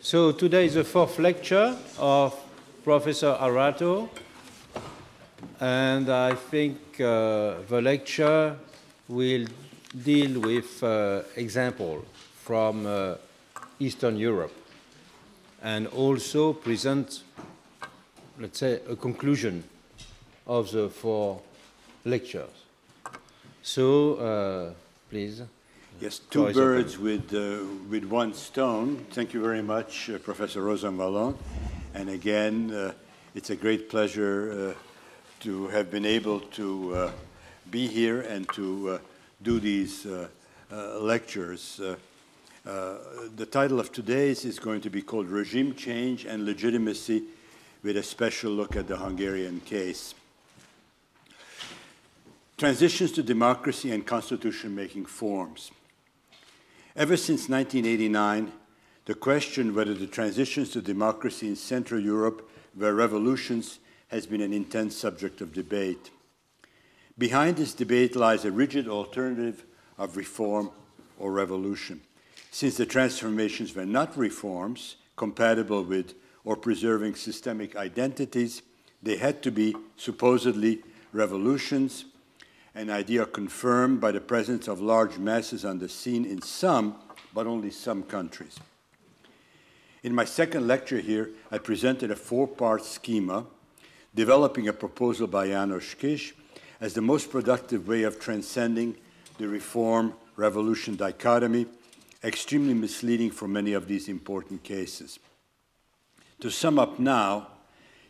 So today is the fourth lecture of Professor Arato, and I think uh, the lecture will deal with uh, example from uh, Eastern Europe and also present, let's say, a conclusion of the four lectures. So, uh, please. Yes, two birds with, uh, with one stone. Thank you very much, uh, Professor Rosanvallon. And again, uh, it's a great pleasure uh, to have been able to uh, be here and to uh, do these lectures. the title of today's is going to be called Regime Change and Legitimacy with a special look at the Hungarian case. Transitions to democracy and constitution making forms. Ever since 1989, the question whether the transitions to democracy in Central Europe were revolutions has been an intense subject of debate. Behind this debate lies a rigid alternative of reform or revolution. Since the transformations were not reforms compatible with or preserving systemic identities, they had to be supposedly revolutions an idea confirmed by the presence of large masses on the scene in some, but only some countries. In my second lecture here, I presented a four-part schema developing a proposal by Janos Kis as the most productive way of transcending the reform-revolution dichotomy, extremely misleading for many of these important cases. To sum up now,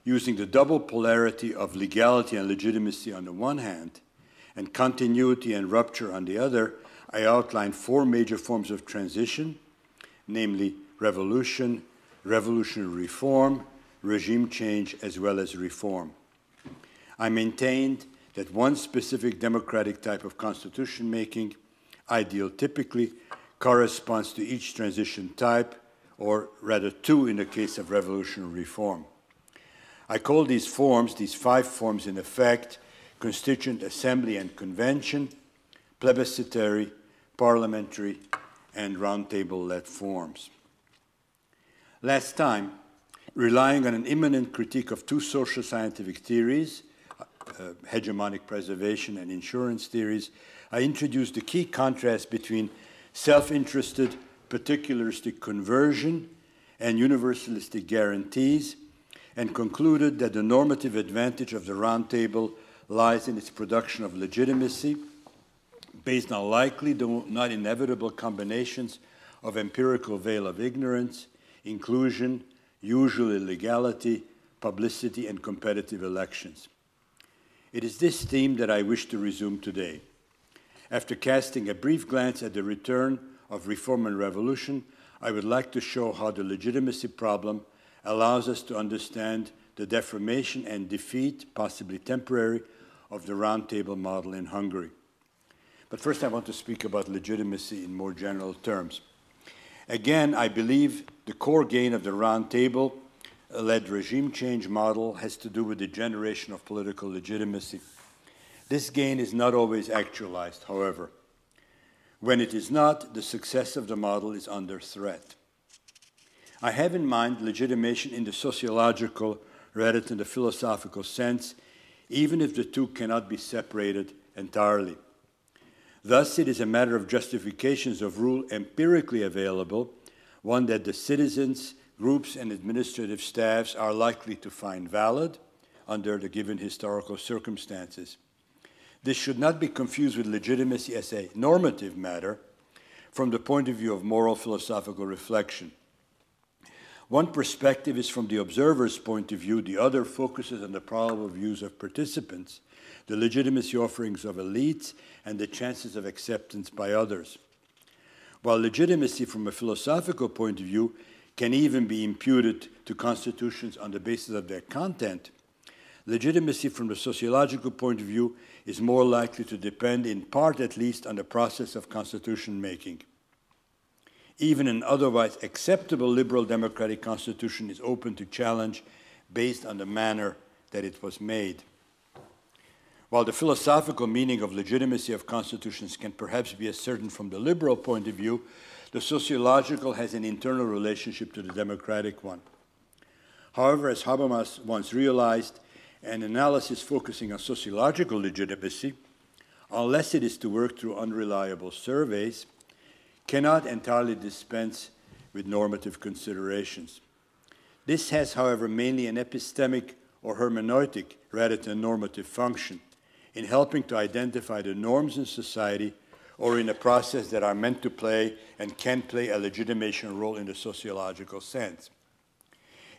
using the double polarity of legality and legitimacy on the one hand, and continuity and rupture on the other, I outline four major forms of transition, namely revolution, revolutionary reform, regime change, as well as reform. I maintained that one specific democratic type of constitution making, ideal typically, corresponds to each transition type, or rather two in the case of revolutionary reform. I call these forms, these five forms in effect, Constituent Assembly and Convention, plebiscitary, parliamentary, and roundtable-led forms. Last time, relying on an immanent critique of two social scientific theories, uh, hegemonic preservation and insurance theories, I introduced the key contrast between self-interested particularistic conversion and universalistic guarantees, and concluded that the normative advantage of the roundtable lies in its production of legitimacy based on likely, though not inevitable, combinations of empirical veil of ignorance, inclusion, usual illegality, publicity, and competitive elections. It is this theme that I wish to resume today. After casting a brief glance at the return of reform and revolution, I would like to show how the legitimacy problem allows us to understand the deformation and defeat, possibly temporary, of the roundtable model in Hungary. But first, I want to speak about legitimacy in more general terms. Again, I believe the core gain of the roundtable uh, led regime change model has to do with the generation of political legitimacy. This gain is not always actualized, however. When it is not, the success of the model is under threat. I have in mind legitimation in the sociological rather than the philosophical sense even if the two cannot be separated entirely. Thus, it is a matter of justifications of rule empirically available, one that the citizens, groups, and administrative staffs are likely to find valid under the given historical circumstances. This should not be confused with legitimacy as a normative matter from the point of view of moral philosophical reflection. One perspective is from the observer's point of view, the other focuses on the probable views of participants, the legitimacy offerings of elites, and the chances of acceptance by others. While legitimacy from a philosophical point of view can even be imputed to constitutions on the basis of their content, legitimacy from the sociological point of view is more likely to depend, in part at least, on the process of constitution making. Even an otherwise acceptable liberal democratic constitution is open to challenge based on the manner that it was made. While the philosophical meaning of legitimacy of constitutions can perhaps be ascertained from the liberal point of view, the sociological has an internal relationship to the democratic one. However, as Habermas once realized, an analysis focusing on sociological legitimacy, unless it is to work through unreliable surveys, cannot entirely dispense with normative considerations. This has, however, mainly an epistemic or hermeneutic rather than normative function in helping to identify the norms in society or in a process that are meant to play and can play a legitimation role in the sociological sense.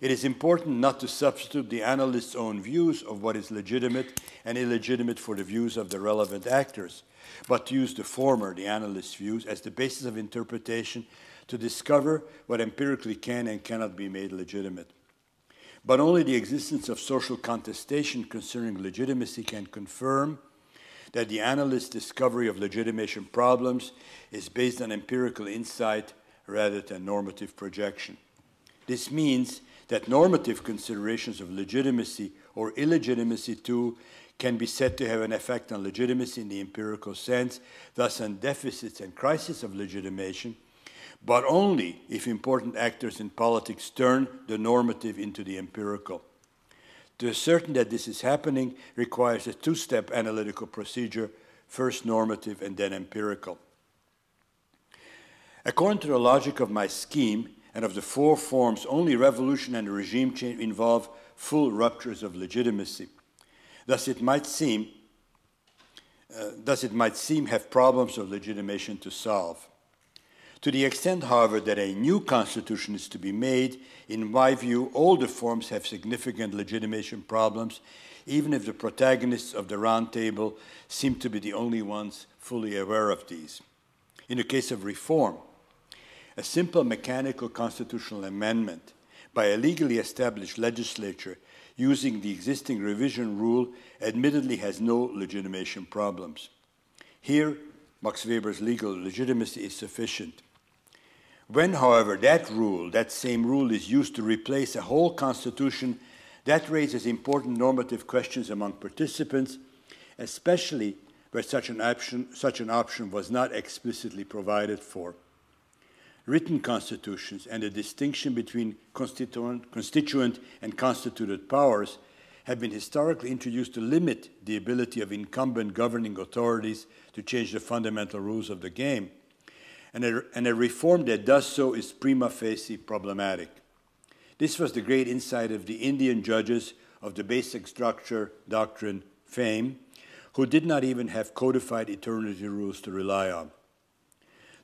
It is important not to substitute the analyst's own views of what is legitimate and illegitimate for the views of the relevant actors, but to use the former, the analyst's views, as the basis of interpretation to discover what empirically can and cannot be made legitimate. But only the existence of social contestation concerning legitimacy can confirm that the analyst's discovery of legitimation problems is based on empirical insight rather than normative projection. This means that normative considerations of legitimacy or illegitimacy too can be said to have an effect on legitimacy in the empirical sense, thus on deficits and crises of legitimation, but only if important actors in politics turn the normative into the empirical. To ascertain that this is happening requires a two step analytical procedure first normative and then empirical. According to the logic of my scheme and of the four forms, only revolution and regime change involve full ruptures of legitimacy. Thus, it might seem, uh, thus it might seem have problems of legitimation to solve. To the extent, however, that a new constitution is to be made, in my view, all the forms have significant legitimation problems, even if the protagonists of the Round Table seem to be the only ones fully aware of these. In the case of reform, a simple mechanical constitutional amendment by a legally established legislature using the existing revision rule admittedly has no legitimation problems. Here, Max Weber's legal legitimacy is sufficient. When, however, that rule, that same rule, is used to replace a whole constitution, that raises important normative questions among participants, especially where such an option, such an option was not explicitly provided for. Written constitutions and the distinction between constituent, constituent and constituted powers have been historically introduced to limit the ability of incumbent governing authorities to change the fundamental rules of the game and a, and a reform that does so is prima facie problematic. This was the great insight of the Indian judges of the basic structure doctrine fame, who did not even have codified eternity rules to rely on.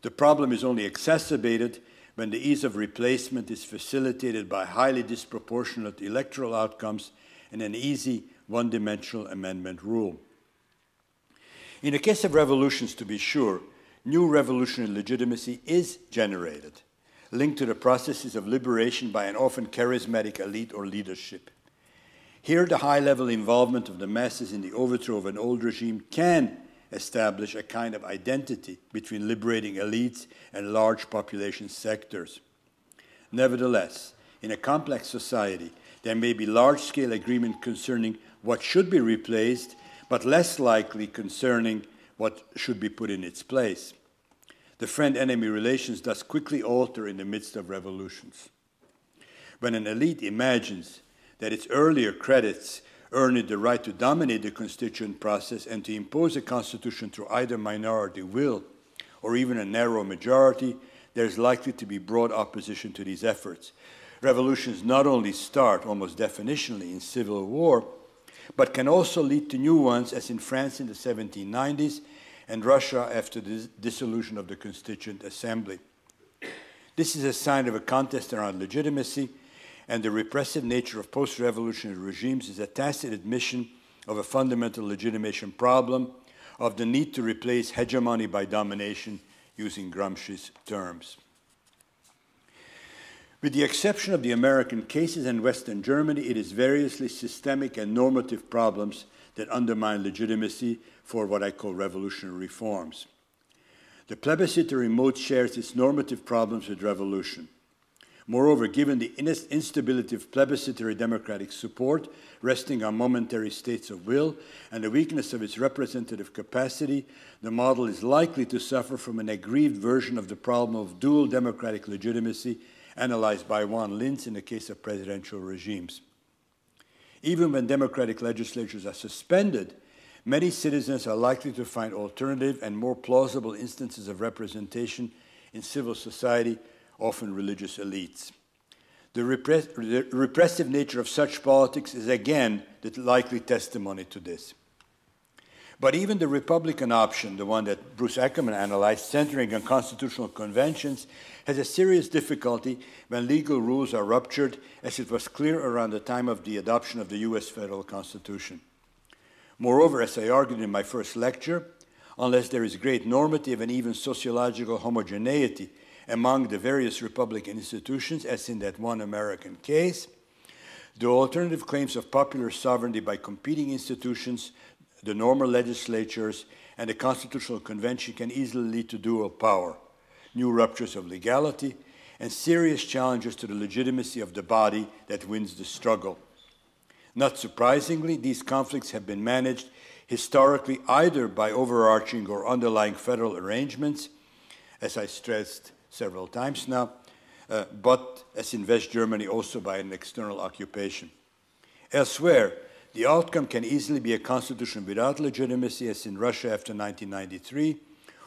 The problem is only exacerbated when the ease of replacement is facilitated by highly disproportionate electoral outcomes and an easy one dimensional amendment rule. In the case of revolutions, to be sure, new revolutionary legitimacy is generated, linked to the processes of liberation by an often charismatic elite or leadership. Here, the high level involvement of the masses in the overthrow of an old regime can establish a kind of identity between liberating elites and large population sectors. Nevertheless, in a complex society, there may be large scale agreement concerning what should be replaced, but less likely concerning what should be put in its place. The friend enemy relations thus quickly alter in the midst of revolutions. When an elite imagines that its earlier credits earn it the right to dominate the constituent process and to impose a constitution through either minority will or even a narrow majority, there is likely to be broad opposition to these efforts. Revolutions not only start almost definitionally in civil war, but can also lead to new ones, as in France in the 1790s and Russia after the dissolution of the Constituent Assembly. This is a sign of a contest around legitimacy, and the repressive nature of post revolutionary regimes is a tacit admission of a fundamental legitimation problem of the need to replace hegemony by domination, using Gramsci's terms. With the exception of the American cases and Western Germany, it is variously systemic and normative problems that undermine legitimacy for what I call revolutionary reforms. The plebiscitary mode shares its normative problems with revolution. Moreover, given the instability of plebiscitary democratic support resting on momentary states of will and the weakness of its representative capacity, the model is likely to suffer from an aggrieved version of the problem of dual democratic legitimacy analyzed by Juan Linz in the case of presidential regimes. Even when democratic legislatures are suspended, many citizens are likely to find alternative and more plausible instances of representation in civil society often religious elites. The, repress the, repressive nature of such politics is again the likely testimony to this. But even the Republican option, the one that Bruce Ackerman analyzed, centering on constitutional conventions, has a serious difficulty when legal rules are ruptured, as it was clear around the time of the adoption of the US federal constitution. Moreover, as I argued in my first lecture, unless there is great normative and even sociological homogeneity among the various Republican institutions, as in that one American case. The alternative claims of popular sovereignty by competing institutions, the normal legislatures, and the Constitutional Convention can easily lead to dual power, new ruptures of legality, and serious challenges to the legitimacy of the body that wins the struggle. Not surprisingly, these conflicts have been managed historically either by overarching or underlying federal arrangements, as I stressed several times now, uh, but as in West Germany, also by an external occupation. Elsewhere, the outcome can easily be a constitution without legitimacy, as in Russia after 1993,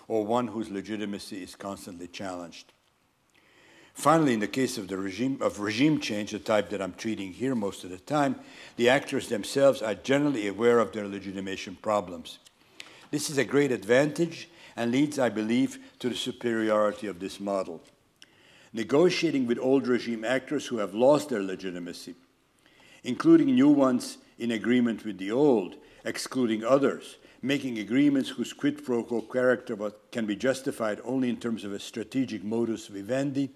or one whose legitimacy is constantly challenged. Finally, in the case of the regime of regime change, the type that I'm treating here most of the time, the actors themselves are generally aware of their legitimation problems. This is a great advantage and leads, I believe, to the superiority of this model. Negotiating with old regime actors who have lost their legitimacy, including new ones in agreement with the old, excluding others, making agreements whose quid pro quo character can be justified only in terms of a strategic modus vivendi,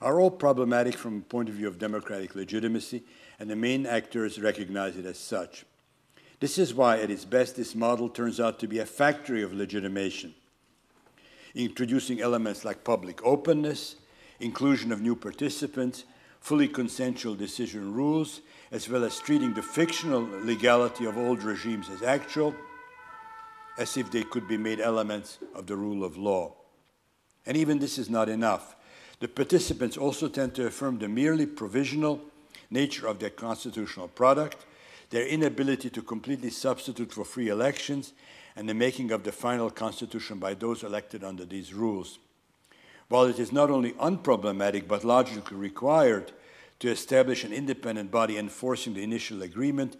are all problematic from the point of view of democratic legitimacy, and the main actors recognize it as such. This is why, at its best, this model turns out to be a factory of legitimation, introducing elements like public openness, inclusion of new participants, fully consensual decision rules, as well as treating the fictional legality of old regimes as actual, as if they could be made elements of the rule of law. And even this is not enough. The participants also tend to affirm the merely provisional nature of their constitutional product, their inability to completely substitute for free elections, and the making of the final constitution by those elected under these rules. While it is not only unproblematic but logically required to establish an independent body enforcing the initial agreement,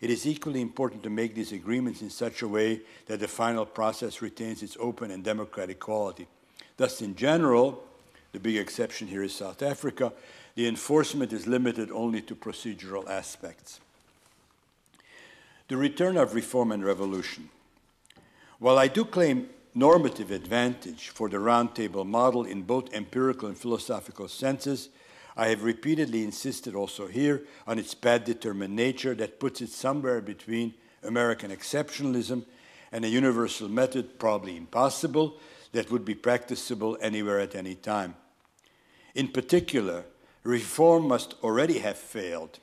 it is equally important to make these agreements in such a way that the final process retains its open and democratic quality. Thus, in general, the big exception here is South Africa, the enforcement is limited only to procedural aspects. The return of reform and revolution. While I do claim normative advantage for the roundtable model in both empirical and philosophical senses, I have repeatedly insisted also here on its bad determined nature that puts it somewhere between American exceptionalism and a universal method, probably impossible, that would be practicable anywhere at any time. In particular, reform must already have failed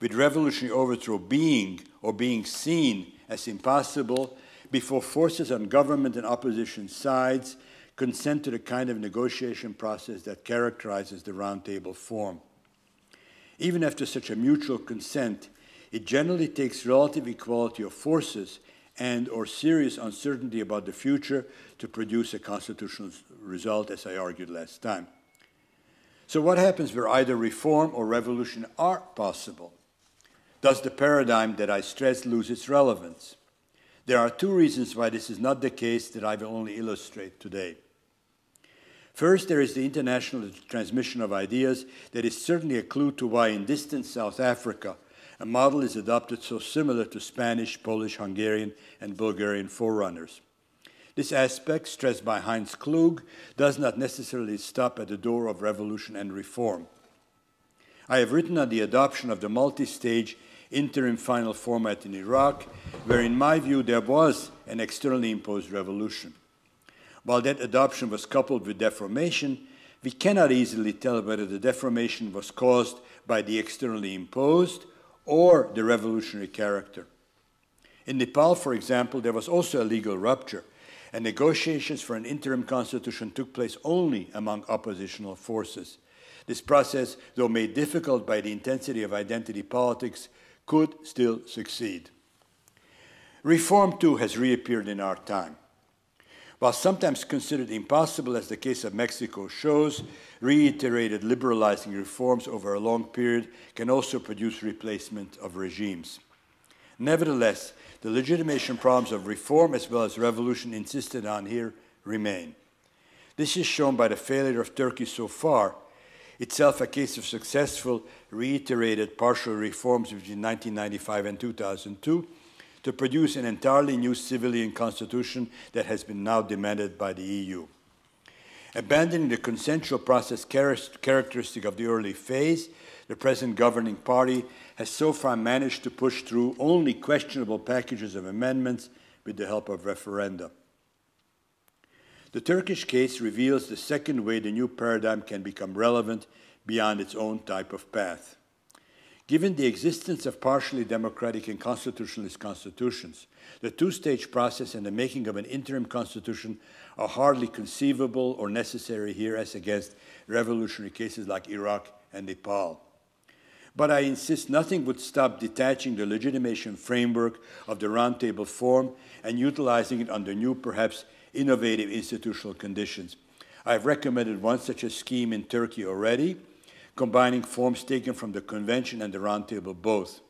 with revolutionary overthrow being or being seen as impossible before forces on government and opposition sides consent to the kind of negotiation process that characterizes the roundtable form. Even after such a mutual consent, it generally takes relative equality of forces and or serious uncertainty about the future to produce a constitutional result, as I argued last time. So what happens where either reform or revolution are possible? Does the paradigm that I stress lose its relevance? There are two reasons why this is not the case that I will only illustrate today. First, there is the international transmission of ideas that is certainly a clue to why in distant South Africa a model is adopted so similar to Spanish, Polish, Hungarian, and Bulgarian forerunners. This aspect, stressed by Heinz Klug, does not necessarily stop at the door of revolution and reform. I have written on the adoption of the multi stage interim final format in Iraq, where, in my view, there was an externally imposed revolution. While that adoption was coupled with deformation, we cannot easily tell whether the deformation was caused by the externally imposed or the revolutionary character. In Nepal, for example, there was also a legal rupture, and negotiations for an interim constitution took place only among oppositional forces. This process, though made difficult by the intensity of identity politics, could still succeed. Reform, too, has reappeared in our time. While sometimes considered impossible, as the case of Mexico shows, reiterated liberalizing reforms over a long period can also produce replacement of regimes. Nevertheless, the legitimation problems of reform as well as revolution insisted on here remain. This is shown by the failure of Turkey so far, itself a case of successful, reiterated partial reforms between 1995 and 2002 to produce an entirely new civilian constitution that has been now demanded by the EU. Abandoning the consensual process characteristic of the early phase, the present governing party has so far managed to push through only questionable packages of amendments with the help of referenda. The Turkish case reveals the second way the new paradigm can become relevant beyond its own type of path. Given the existence of partially democratic and constitutionalist constitutions, the two stage process and the making of an interim constitution are hardly conceivable or necessary here as against revolutionary cases like Iraq and Nepal. But I insist nothing would stop detaching the legitimation framework of the roundtable form and utilizing it under new, perhaps innovative institutional conditions. I have recommended one such a scheme in Turkey already, combining forms taken from the convention and the roundtable both.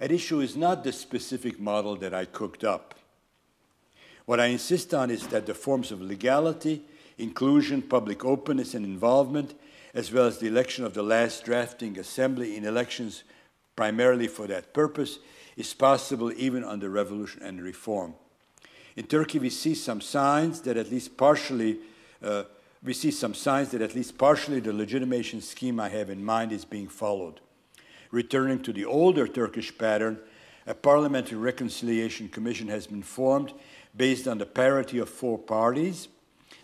At issue is not the specific model that I cooked up. What I insist on is that the forms of legality, inclusion, public openness, and involvement, as well as the election of the last drafting assembly in elections primarily for that purpose, is possible even under revolution and reform. In Turkey, we see some signs that at least partially uh, we see some signs that at least partially the legitimation scheme I have in mind is being followed. Returning to the older Turkish pattern, a parliamentary reconciliation commission has been formed based on the parity of four parties.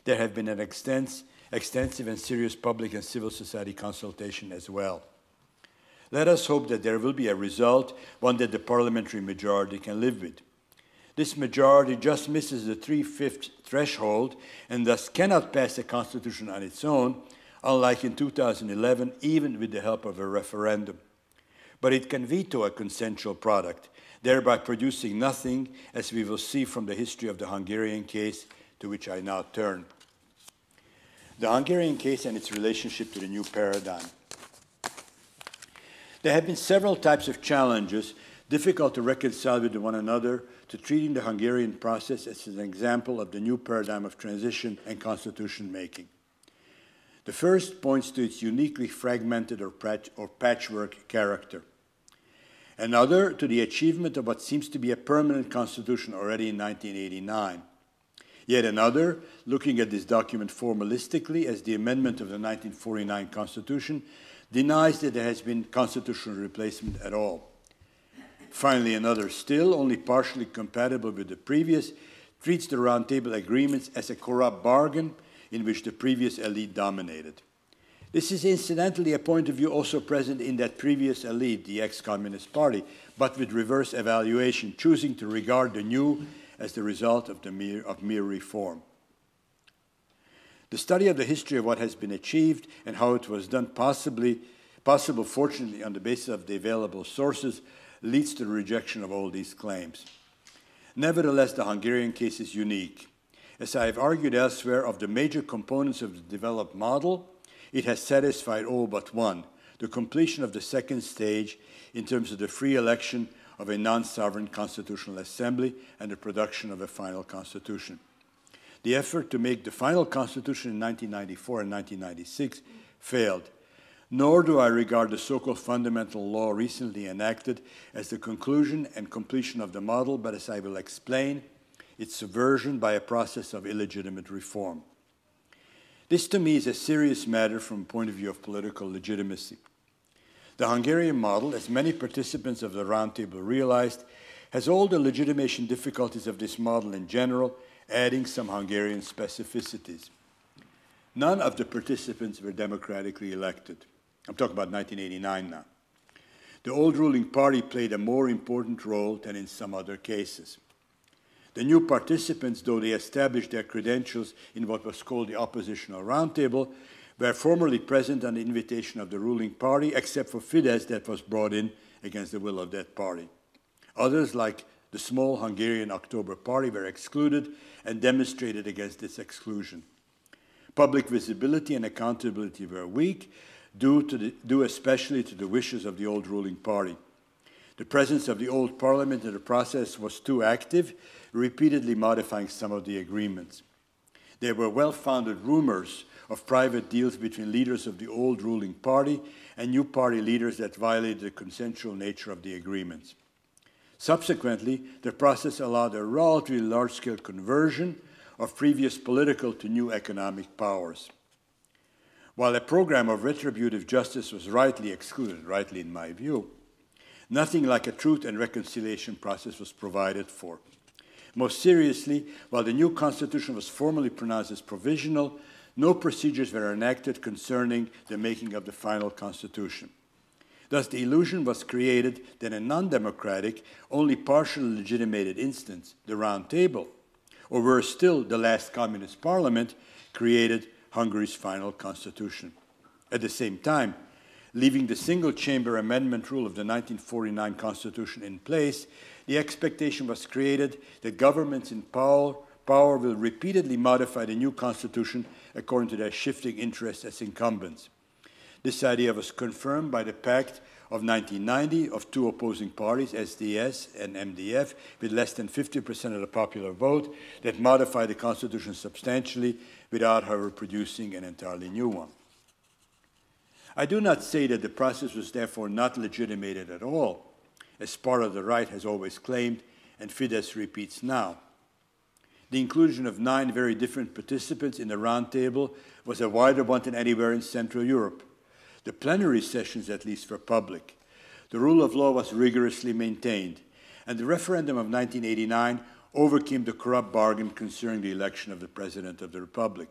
There have been an extens extensive and serious public and civil society consultation as well. Let us hope that there will be a result, one that the parliamentary majority can live with. This majority just misses the three fifths threshold and thus cannot pass a constitution on its own, unlike in 2011, even with the help of a referendum. But it can veto a consensual product, thereby producing nothing, as we will see from the history of the Hungarian case, to which I now turn. The Hungarian case and its relationship to the new paradigm. There have been several types of challenges difficult to reconcile with one another to treating the Hungarian process as an example of the new paradigm of transition and constitution making. The first points to its uniquely fragmented or, or patchwork character. Another to the achievement of what seems to be a permanent constitution already in 1989. Yet another, looking at this document formalistically as the amendment of the 1949 Constitution, denies that there has been constitutional replacement at all. Finally, another, still only partially compatible with the previous, treats the Roundtable agreements as a corrupt bargain in which the previous elite dominated. This is incidentally a point of view also present in that previous elite, the ex Communist Party, but with reverse evaluation, choosing to regard the new as the result of, the mere, of mere reform. The study of the history of what has been achieved and how it was done, possibly, possible fortunately on the basis of the available sources, leads to the rejection of all these claims. Nevertheless, the Hungarian case is unique. As I have argued elsewhere, of the major components of the developed model, it has satisfied all but one the completion of the second stage in terms of the free election of a non sovereign constitutional assembly and the production of a final constitution. The effort to make the final constitution in 1994 and 1996 failed, nor do I regard the so called fundamental law recently enacted as the conclusion and completion of the model, but as I will explain, its subversion by a process of illegitimate reform. This to me is a serious matter from the point of view of political legitimacy. The Hungarian model, as many participants of the Roundtable realized, has all the legitimation difficulties of this model in general, adding some Hungarian specificities. None of the participants were democratically elected. I'm talking about 1989 now. The old ruling party played a more important role than in some other cases. The new participants, though they established their credentials in what was called the Oppositional Roundtable, were formally present on the invitation of the ruling party, except for Fidesz, that was brought in against the will of that party. Others, like the small Hungarian October Party, were excluded and demonstrated against this exclusion. Public visibility and accountability were weak, due, the, due especially to the wishes of the old ruling party. The presence of the old parliament in the process was too active, repeatedly modifying some of the agreements. There were well founded rumors of private deals between leaders of the old ruling party and new party leaders that violated the consensual nature of the agreements. Subsequently, the process allowed a relatively large scale conversion of previous political to new economic powers. While a program of retributive justice was rightly excluded, rightly in my view, nothing like a truth and reconciliation process was provided for. Most seriously, while the new constitution was formally pronounced as provisional, no procedures were enacted concerning the making of the final constitution. Thus, the illusion was created that a non democratic, only partially legitimated instance, the Round Table, or worse still, the last communist parliament, created Hungary's final constitution. At the same time, leaving the single chamber amendment rule of the 1949 constitution in place, the expectation was created that governments in power, power will repeatedly modify the new constitution according to their shifting interests as incumbents. This idea was confirmed by the Pact of 1990 of two opposing parties, SZDSZ and MDF, with less than 50% of the popular vote, that modified the constitution substantially without, however, producing an entirely new one. I do not say that the process was therefore not legitimated at all, as part of the right has always claimed, and Fidesz repeats now. The inclusion of nine very different participants in the roundtable was a wider one than anywhere in Central Europe. The plenary sessions, at least, were public. The rule of law was rigorously maintained, and the referendum of 1989 overcame the corrupt bargain concerning the election of the President of the Republic.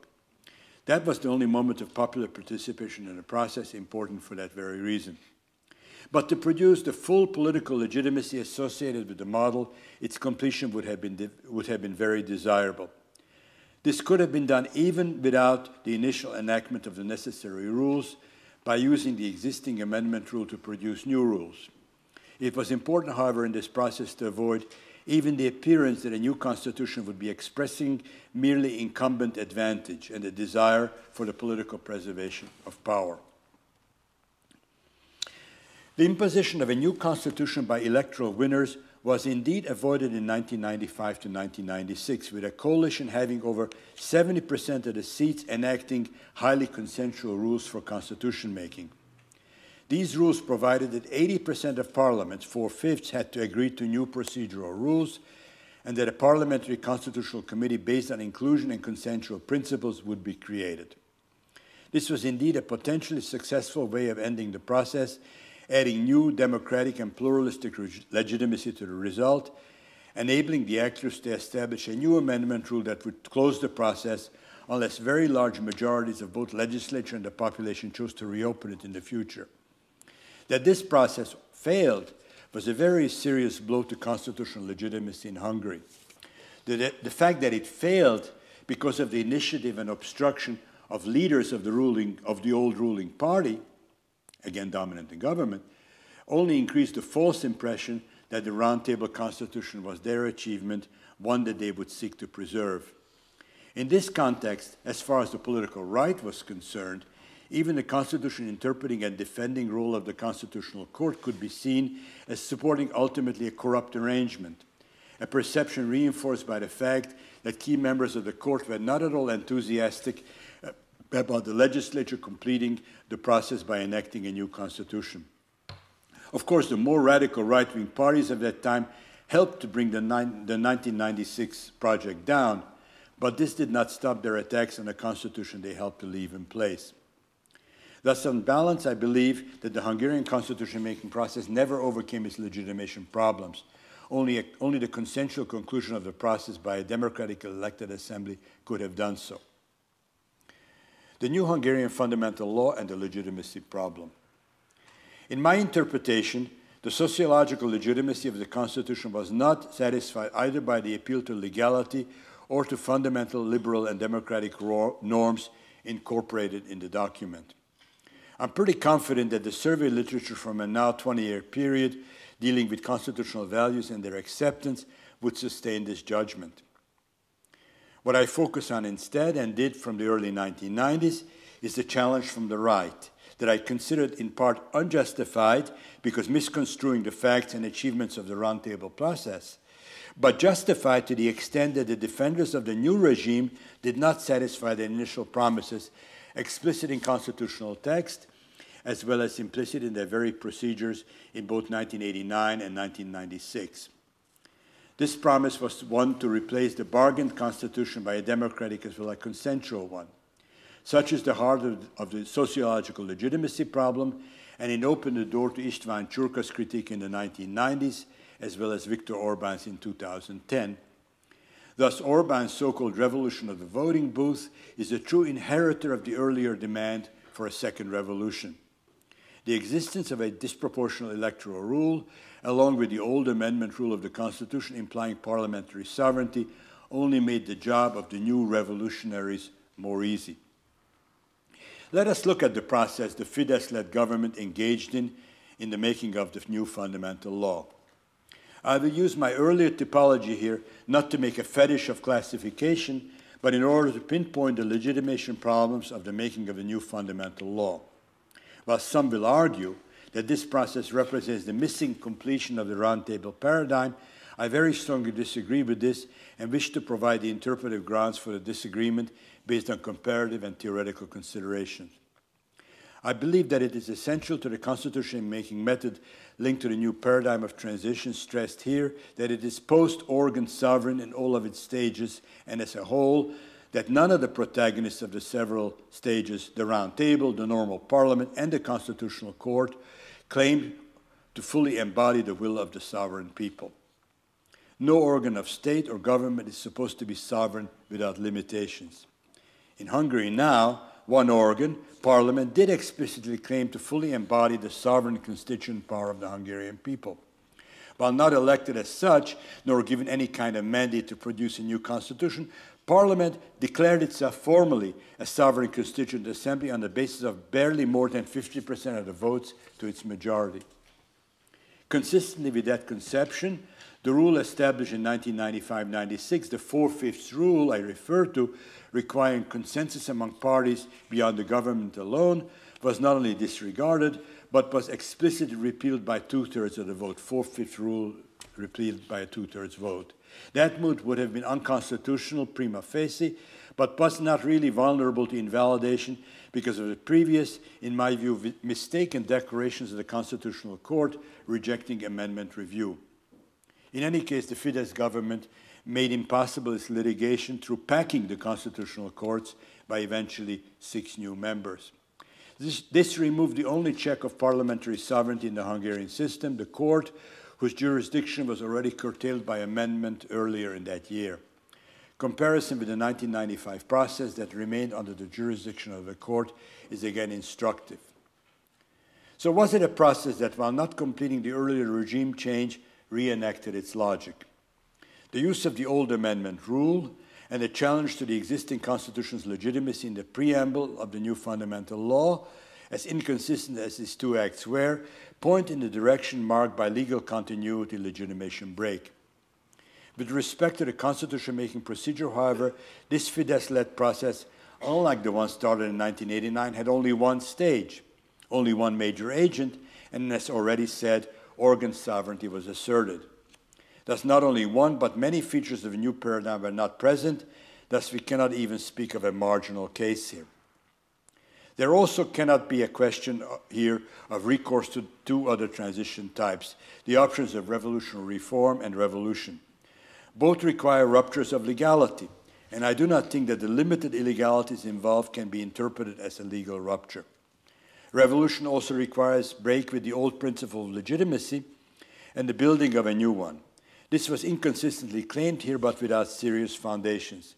That was the only moment of popular participation in the process important for that very reason. But to produce the full political legitimacy associated with the model, its completion would have been, would have been very desirable. This could have been done even without the initial enactment of the necessary rules by using the existing amendment rule to produce new rules. It was important, however, in this process to avoid even the appearance that a new constitution would be expressing merely incumbent advantage and a desire for the political preservation of power. The imposition of a new constitution by electoral winners was indeed avoided in 1995 to 1996, with a coalition having over 70% of the seats enacting highly consensual rules for constitution making. These rules provided that 80% of parliaments, four fifths, had to agree to new procedural rules, and that a parliamentary constitutional committee based on inclusion and consensual principles would be created. This was indeed a potentially successful way of ending the process adding new democratic and pluralistic legitimacy to the result, enabling the actors to establish a new amendment rule that would close the process unless very large majorities of both legislature and the population chose to reopen it in the future. That this process failed was a very serious blow to constitutional legitimacy in Hungary. The, the fact that it failed because of the initiative and obstruction of leaders of the ruling of the old ruling party again dominant in government, only increased the false impression that the Roundtable Constitution was their achievement, one that they would seek to preserve. In this context, as far as the political right was concerned, even the Constitution interpreting and defending role of the Constitutional Court could be seen as supporting ultimately a corrupt arrangement, a perception reinforced by the fact that key members of the court were not at all enthusiastic uh, about the legislature completing the process by enacting a new constitution. Of course, the more radical right wing parties of that time helped to bring the, the 1996 project down, but this did not stop their attacks on the constitution they helped to leave in place. Thus, on balance, I believe that the Hungarian constitution making process never overcame its legitimation problems. Only, a, only the consensual conclusion of the process by a democratically elected assembly could have done so. the new Hungarian fundamental law and the legitimacy problem. In my interpretation, the sociological legitimacy of the Constitution was not satisfied either by the appeal to legality or to fundamental liberal and democratic norms incorporated in the document. I'm pretty confident that the survey literature from a now 20 year period dealing with constitutional values and their acceptance would sustain this judgment. What I focus on instead and did from the early 1990s is the challenge from the right that I considered in part unjustified because misconstruing the facts and achievements of the roundtable process, but justified to the extent that the defenders of the new regime did not satisfy the initial promises explicit in constitutional text as well as implicit in their very procedures in both 1989 and 1996. This promise was one to replace the bargained constitution by a democratic as well as consensual one. Such is the heart of, of the sociological legitimacy problem, and it opened the door to István Csurka's critique in the 1990s, as well as Viktor Orban's in 2010. Thus, Orban's so-called revolution of the voting booth is a true inheritor of the earlier demand for a second revolution. The existence of a disproportional electoral rule, along with the old amendment rule of the Constitution implying parliamentary sovereignty, only made the job of the new revolutionaries more easy. Let us look at the process the Fidesz-led government engaged in in the making of the new fundamental law. I will use my earlier typology here not to make a fetish of classification, but in order to pinpoint the legitimation problems of the making of a new fundamental law. While some will argue that this process represents the missing completion of the roundtable paradigm, I very strongly disagree with this and wish to provide the interpretive grounds for the disagreement based on comparative and theoretical considerations. I believe that it is essential to the constitution making method linked to the new paradigm of transition stressed here that it is post-organ sovereign in all of its stages and as a whole, that none of the protagonists of the several stages, the round table, the normal parliament, and the constitutional court, claim to fully embody the will of the sovereign people. No organ of state or government is supposed to be sovereign without limitations. In Hungary now, one organ, Parliament, did explicitly claim to fully embody the sovereign constituent power of the Hungarian people. While not elected as such, nor given any kind of mandate to produce a new constitution, Parliament declared itself formally a sovereign constituent assembly on the basis of barely more than 50% of the votes to its majority. Consistently with that conception, the rule established in 1995-96, the four-fifths rule I refer to, requiring consensus among parties beyond the government alone, was not only disregarded, but was explicitly repealed by two-thirds of the vote. Four-fifths rule repealed by a two-thirds vote. That move would have been unconstitutional prima facie, but was not really vulnerable to invalidation because of the previous, in my view, mistaken declarations of the Constitutional Court rejecting amendment review. In any case, the Fidesz government made impossible its litigation through packing the constitutional courts by eventually six new members. This, this, removed the only check of parliamentary sovereignty in the Hungarian system, the court, whose jurisdiction was already curtailed by amendment earlier in that year. Comparison with the 1995 process that remained under the jurisdiction of the court is again instructive. So was it a process that, while not completing the earlier regime change, reenacted its logic. The use of the old amendment rule and the challenge to the existing constitution's legitimacy in the preamble of the new fundamental law, as inconsistent as these two acts were, point in the direction marked by legal continuity legitimation break. With respect to the constitution making procedure, however, this Fidesz led process, unlike the one started in 1989, had only one stage, only one major agent, and as already said, organ sovereignty was asserted. Thus, not only one, but many features of the new paradigm were not present, thus, we cannot even speak of a marginal case here. There also cannot be a question uh, here of recourse to two other transition types the options of revolutionary reform and revolution. Both require ruptures of legality, and I do not think that the limited illegalities involved can be interpreted as a legal rupture. Revolution also requires break with the old principle of legitimacy and the building of a new one. This was inconsistently claimed here, but without serious foundations.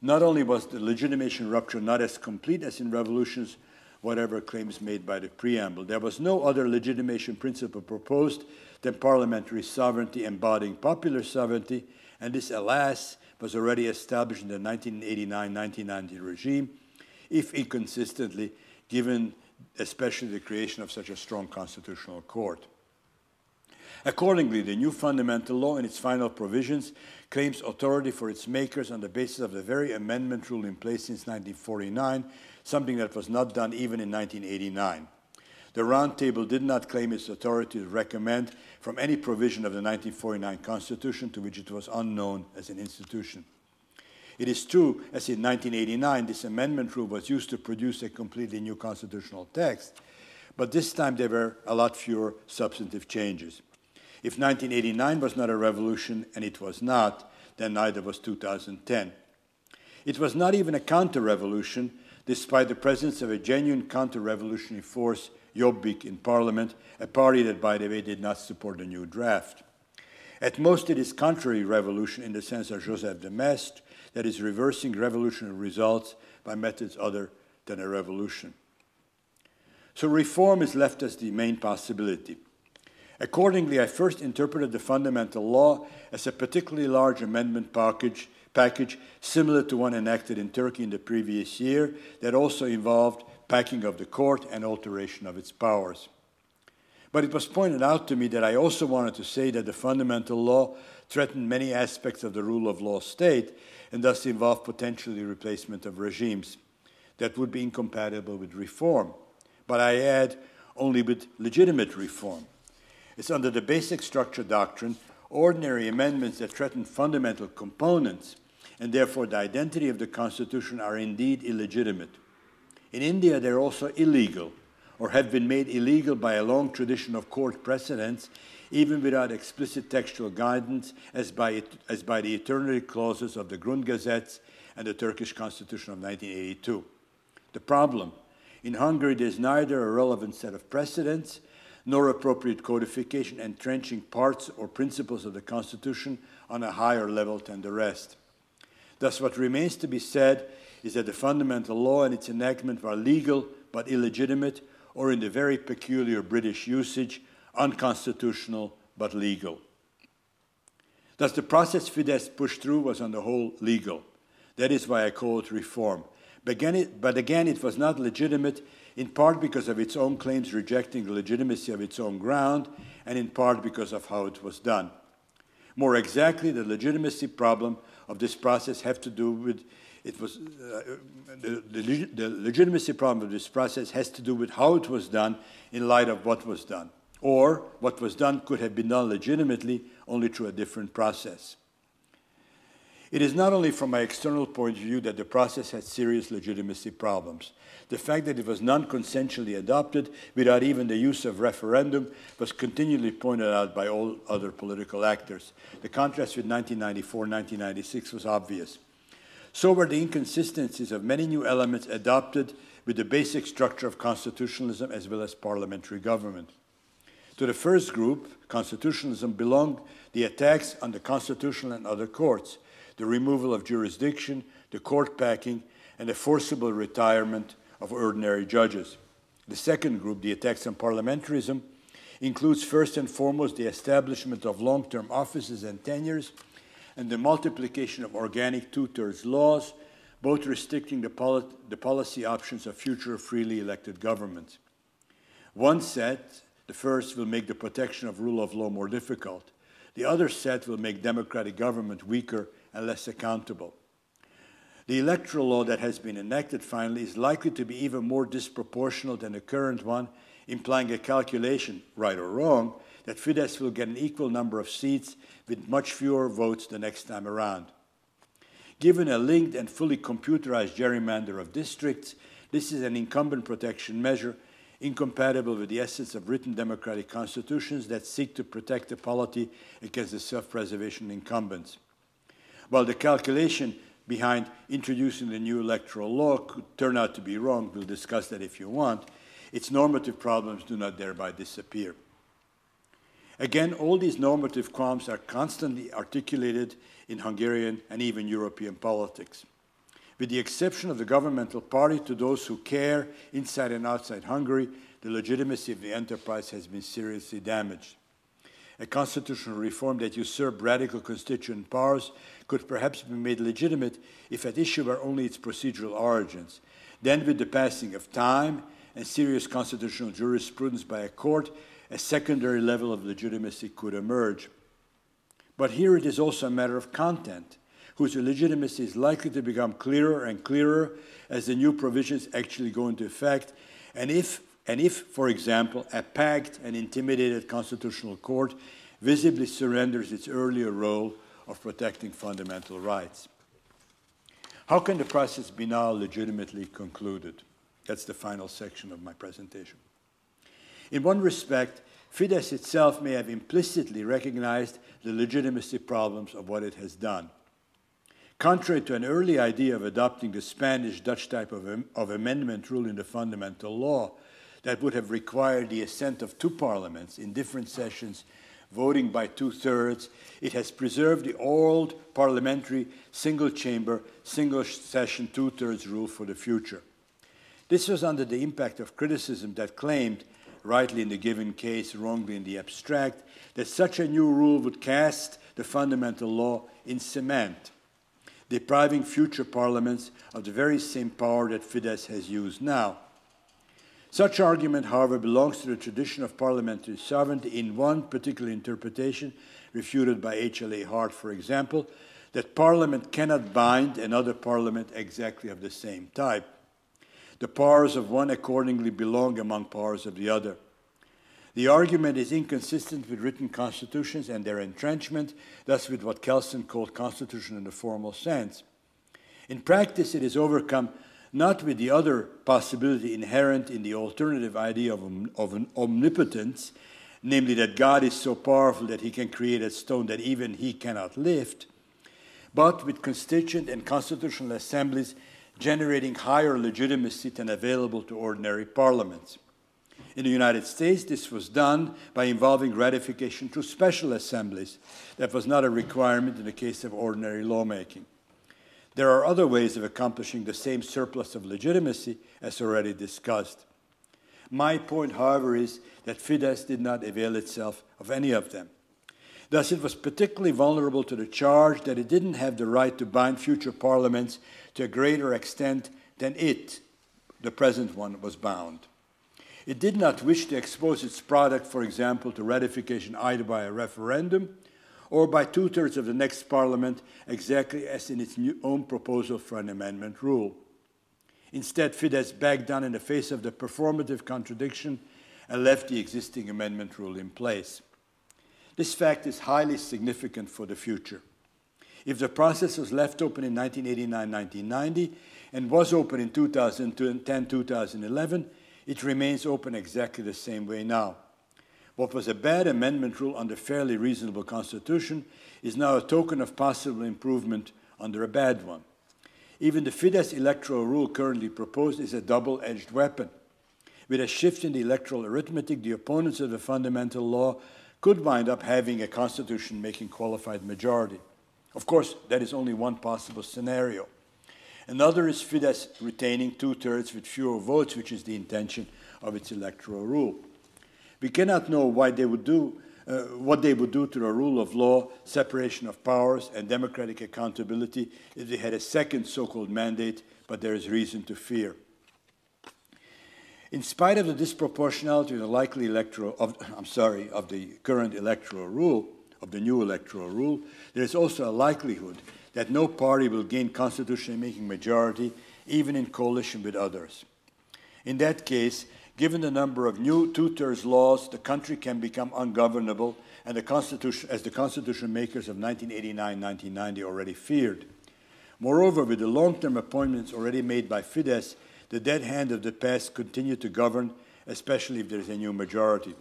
Not only was the legitimation rupture not as complete as in revolutions, whatever claims made by the preamble, there was no other legitimation principle proposed than parliamentary sovereignty embodying popular sovereignty, and this, alas, was already established in the 1989-1990 regime, if inconsistently, given especially the creation of such a strong constitutional court. Accordingly, the new fundamental law in its final provisions claims authority for its makers on the basis of the very amendment rule in place since 1949, something that was not done even in 1989. The Round Table did not claim its authority to recommend from any provision of the 1949 Constitution to which it was unknown as an institution. It is true, as in 1989, this amendment rule was used to produce a completely new constitutional text, but this time there were a lot fewer substantive changes. If 1989 was not a revolution, and it was not, then neither was 2010. It was not even a counter revolution, despite the presence of a genuine counter revolutionary force, Jobbik, in parliament, a party that, by the way, did not support the new draft. At most, it is contrary revolution in the sense of Joseph de Maistre, that is reversing revolutionary results by methods other than a revolution. So reform is left as the main possibility. Accordingly, I first interpreted the fundamental law as a particularly large amendment package, package similar to one enacted in Turkey in the previous year that also involved packing of the court and alteration of its powers. But it was pointed out to me that I also wanted to say that the fundamental law threatened many aspects of the rule of law state and thus involve potentially replacement of regimes that would be incompatible with reform. But I add only with legitimate reform. It's under the basic structure doctrine, ordinary amendments that threaten fundamental components and therefore the identity of the Constitution are indeed illegitimate. In India, they're also illegal or have been made illegal by a long tradition of court precedents, even without explicit textual guidance, as by, it, as by the eternity clauses of the Grundgesetz and the Turkish Constitution of 1982. The problem in Hungary, there's neither a relevant set of precedents nor appropriate codification entrenching parts or principles of the Constitution on a higher level than the rest. Thus, what remains to be said is that the fundamental law and its enactment were legal but illegitimate, or in the very peculiar British usage, unconstitutional but legal. Thus, the process Fidesz pushed through was on the whole legal. That is why I call it reform. But again, it, was not legitimate in part because of its own claims rejecting the legitimacy of its own ground, and in part because of how it was done. More exactly, the legitimacy problem of this process have to do with it was uh, the, the, the, legitimacy problem of this process has to do with how it was done in light of what was done, or what was done could have been done legitimately only through a different process. It is not only from my external point of view that the process had serious legitimacy problems. The fact that it was non-consensually adopted without even the use of referendum was continually pointed out by all other political actors. The contrast with 1994-1996 was obvious. So were the inconsistencies of many new elements adopted with the basic structure of constitutionalism as well as parliamentary government. To the first group, constitutionalism, belonged the attacks on the constitutional and other courts, the removal of jurisdiction, the court packing, and the forcible retirement of ordinary judges. The second group, the attacks on parliamentarism, includes first and foremost the establishment of long term offices and tenures and the multiplication of organic two thirds laws, both restricting the, the, policy options of future freely elected governments. One set, the first, will make the protection of rule of law more difficult. The other set will make democratic government weaker and less accountable. The electoral law that has been enacted finally is likely to be even more disproportional than the current one, implying a calculation, right or wrong, that Fidesz will get an equal number of seats with much fewer votes the next time around. Given a linked and fully computerized gerrymander of districts, this is an incumbent protection measure incompatible with the essence of written democratic constitutions that seek to protect the polity against the self-preservation incumbents. While the calculation behind introducing the new electoral law could turn out to be wrong, we'll discuss that if you want, its normative problems do not thereby disappear. Again, all these normative qualms are constantly articulated in Hungarian and even European politics. With the exception of the governmental party, to those who care, inside and outside Hungary, the legitimacy of the enterprise has been seriously damaged. A constitutional reform that usurped radical constituent powers could perhaps be made legitimate if at issue were only its procedural origins. Then, with the passing of time and serious constitutional jurisprudence by a court, a secondary level of legitimacy could emerge. But here it is also a matter of content, whose legitimacy is likely to become clearer and clearer as the new provisions actually go into effect, and if, and if for example, a packed and intimidated constitutional court visibly surrenders its earlier role of protecting fundamental rights. How can the process be now legitimately concluded? That's the final section of my presentation. In one respect, Fidesz itself may have implicitly recognized the legitimacy problems of what it has done. Contrary to an early idea of adopting the Spanish Dutch type of, of amendment rule in the fundamental law that would have required the assent of two parliaments in different sessions voting by two thirds, it has preserved the old parliamentary single chamber, single session two thirds rule for the future. This was under the impact of criticism that claimed rightly in the given case, wrongly in the abstract, that such a new rule would cast the fundamental law in cement, depriving future parliaments of the very same power that Fidesz has used now. Such argument, however, belongs to the tradition of parliamentary sovereignty in one particular interpretation, refuted by H.L.A. Hart, for example, that parliament cannot bind another parliament exactly of the same type. The powers of one accordingly belong among powers of the other. The argument is inconsistent with written constitutions and their entrenchment, thus with what Kelsen called constitution in the formal sense. In practice, it is overcome not with the other possibility inherent in the alternative idea of, of an omnipotence, namely that God is so powerful that he can create a stone that even he cannot lift, but with constituent and constitutional assemblies generating higher legitimacy than available to ordinary parliaments. In the United States, this was done by involving ratification through special assemblies. That was not a requirement in the case of ordinary lawmaking. There are other ways of accomplishing the same surplus of legitimacy, as already discussed. My point, however, is that Fidesz did not avail itself of any of them. Thus, it was particularly vulnerable to the charge that it didn't have the right to bind future parliaments to a greater extent than it, the present one, was bound. It did not wish to expose its product, for example, to ratification either by a referendum or by two thirds of the next parliament, exactly as in its own proposal for an amendment rule. Instead, Fidesz backed down in the face of the performative contradiction and left the existing amendment rule in place. This fact is highly significant for the future. If the process was left open in 1989-1990 and was open in 2010-2011, it remains open exactly the same way now. What was a bad amendment rule under fairly reasonable constitution is now a token of possible improvement under a bad one. Even the Fidesz electoral rule currently proposed is a double-edged weapon. With a shift in the electoral arithmetic, the opponents of the fundamental law could wind up having a constitution making qualified majority. Of course, that is only one possible scenario. Another is Fidesz retaining two thirds with fewer votes, which is the intention of its electoral rule. We cannot know why they would do, uh, what they would do to the rule of law, separation of powers, and democratic accountability if they had a second so called mandate, but there is reason to fear. In spite of the disproportionality of the likely electoral, of, I'm sorry, of the current electoral rule, of the new electoral rule, there is also a likelihood that no party will gain constitutionally making majority, even in coalition with others. In that case, given the number of new two-thirds laws, the country can become ungovernable, and the Constitution, as the constitution makers of 1989-1990 already feared. Moreover, with the long-term appointments already made by Fidesz, the dead hand of the past continue to govern, especially if there is a new majority.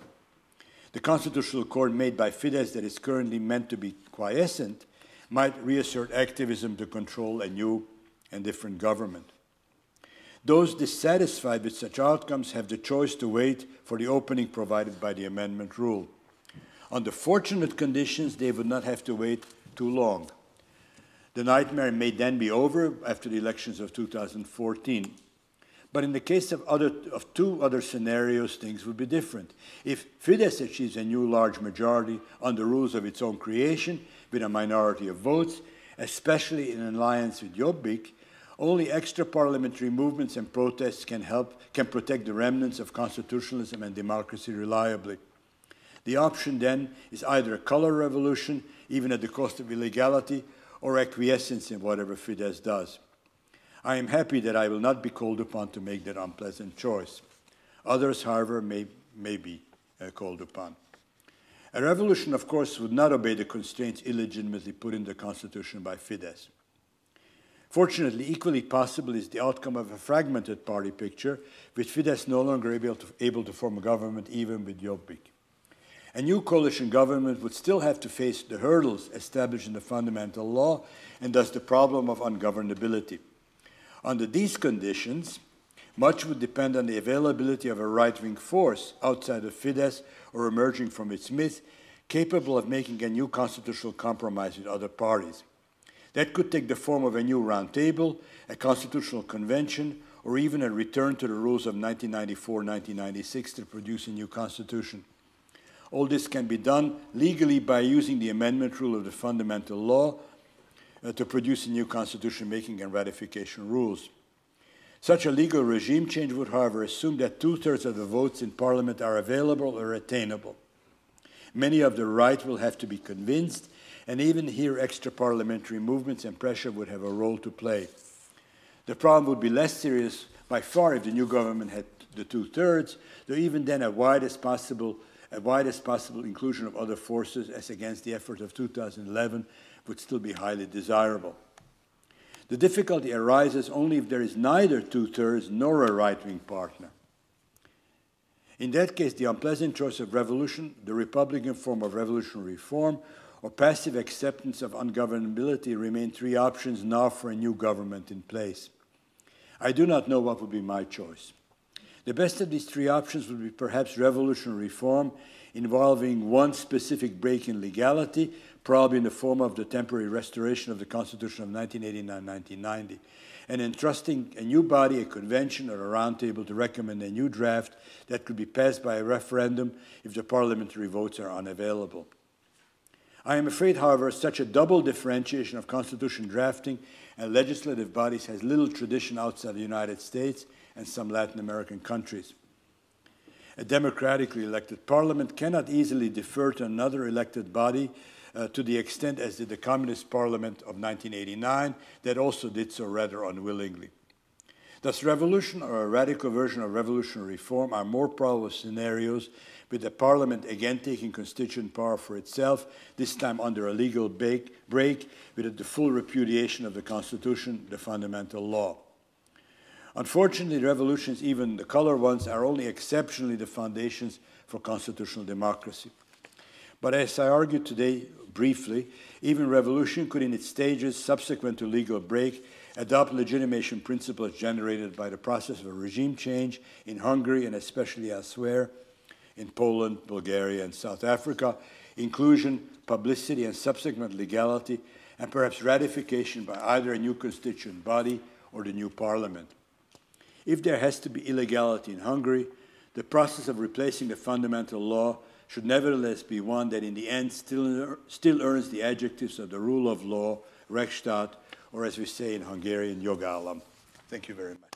The constitutional court made by Fidesz that is currently meant to be quiescent might reassert activism to control a new and different government. Those dissatisfied with such outcomes have the choice to wait for the opening provided by the amendment rule. Under fortunate conditions, they would not have to wait too long. The nightmare may then be over after the elections of 2014. But in the case of, other, of two other scenarios, things would be different. If Fidesz achieves a new large majority the rules of its own creation, with a minority of votes, especially in alliance with Jobbik, only extra parliamentary movements and protests can help, can protect the remnants of constitutionalism and democracy reliably. The option then is either a color revolution, even at the cost of illegality, or acquiescence in whatever Fidesz does. I am happy that I will not be called upon to make that unpleasant choice. Others, however, may, may be uh, called upon. A revolution, of course, would not obey the constraints illegitimately put in the constitution by Fidesz. Fortunately, equally possible is the outcome of a fragmented party picture, with Fidesz no longer able to, able to form a government even with Jobbik. A new coalition government would still have to face the hurdles established in the fundamental law and thus the problem of ungovernability. Under these conditions, much would depend on the availability of a right wing force outside of Fidesz or emerging from its midst, capable of making a new constitutional compromise with other parties. That could take the form of a new roundtable, a constitutional convention, or even a return to the rules of 1994 1996 to produce a new constitution. All this can be done legally by using the amendment rule of the fundamental law, Uh, to produce a new constitution making and ratification rules. Such a legal regime change would, however, assume that two thirds of the votes in Parliament are available or attainable. Many of the right will have to be convinced, and even here, extra parliamentary movements and pressure would have a role to play. The problem would be less serious by far if the new government had the two thirds, though even then, a widest possible, a widest possible inclusion of other forces as against the effort of 2011 would still be highly desirable. The difficulty arises only if there is neither two thirds nor a right wing partner. In that case, the unpleasant choice of revolution, the Republican form of revolutionary reform, or passive acceptance of ungovernability remain three options now for a new government in place. I do not know what would be my choice. The best of these three options would be perhaps revolutionary reform involving one specific break in legality, probably in the form of the temporary restoration of the Constitution of 1989-1990, and entrusting a new body, a convention, or a roundtable to recommend a new draft that could be passed by a referendum if the parliamentary votes are unavailable. I am afraid, however, such a double differentiation of constitution drafting and legislative bodies has little tradition outside the United States and some Latin American countries. A democratically elected parliament cannot easily defer to another elected body uh, to the extent as did the Communist Parliament of 1989, that also did so rather unwillingly. Thus, revolution or a radical version of revolutionary reform are more probable scenarios with the parliament again taking constituent power for itself, this time under a legal break, break with the full repudiation of the constitution, the fundamental law. Unfortunately, revolutions, even the color ones, are only exceptionally the foundations for constitutional democracy. But as I argued today briefly, even revolution could, in its stages subsequent to legal break, adopt legitimation principles generated by the process of a regime change in Hungary and especially elsewhere, in Poland, Bulgaria, and South Africa, inclusion, publicity, and subsequent legality, and perhaps ratification by either a new constituent body or the new parliament. If there has to be illegality in Hungary, the process of replacing the fundamental law should nevertheless be one that in the end still, still earns the adjectives of the rule of law, Rechtsstaat, or as we say in Hungarian, jogállam. Thank you very much.